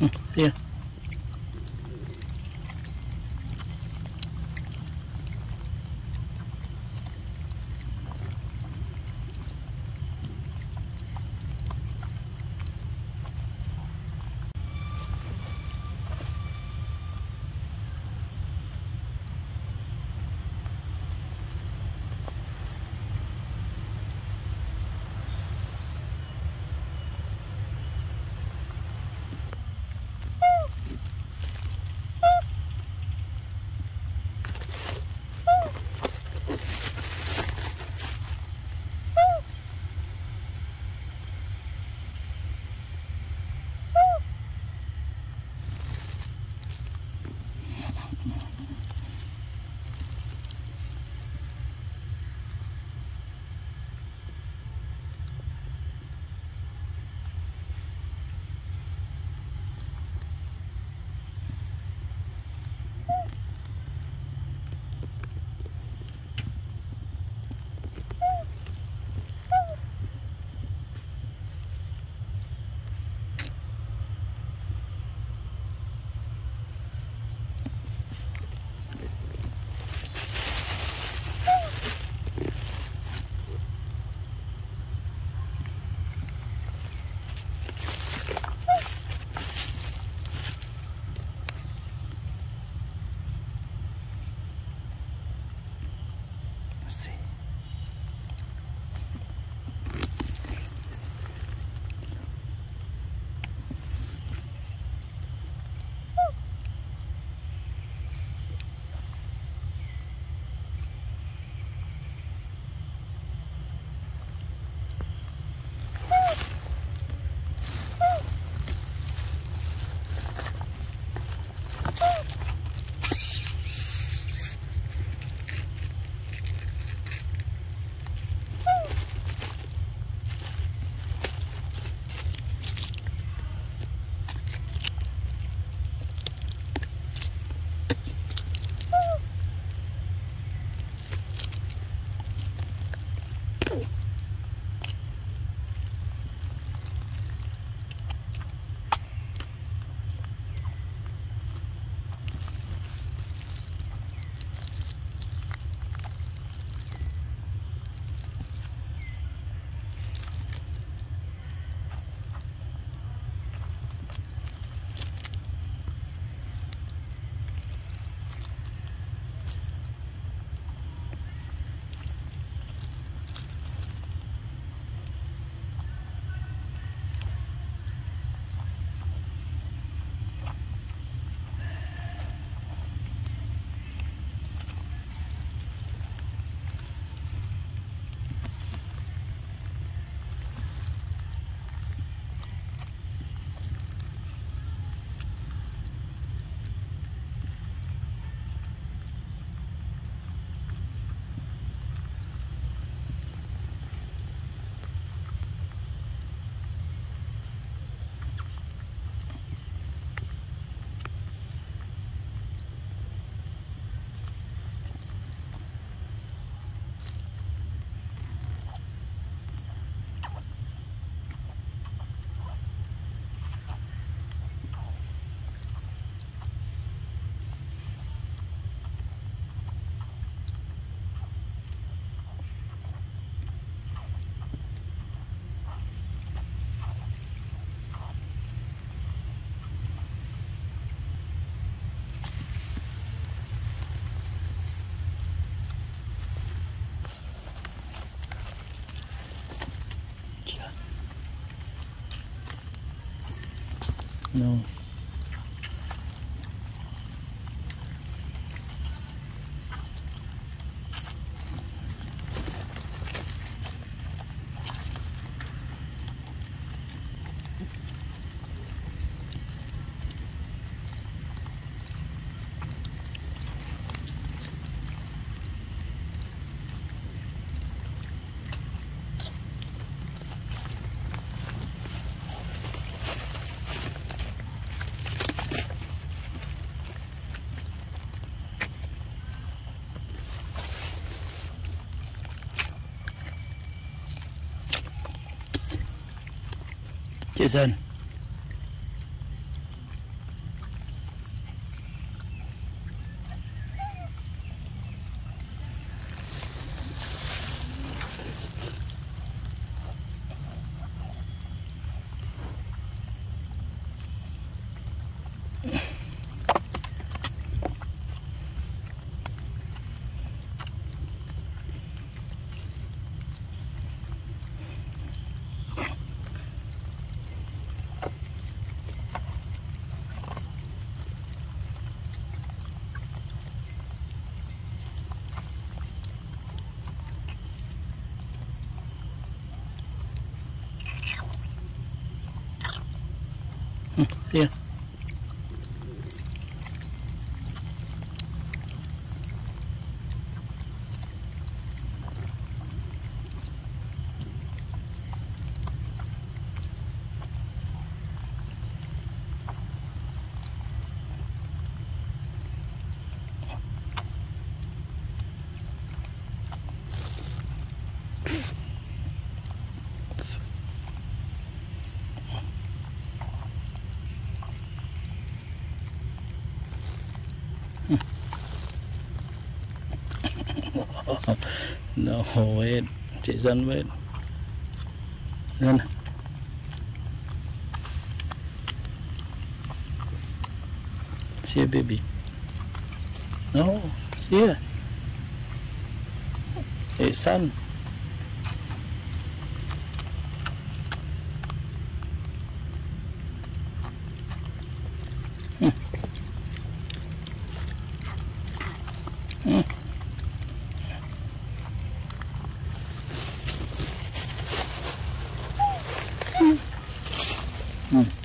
嗯可 No. Chị Sơn 嗯对了 No, wait. Chị dân wait. Dân. See baby. No, see her. Hey, Mm.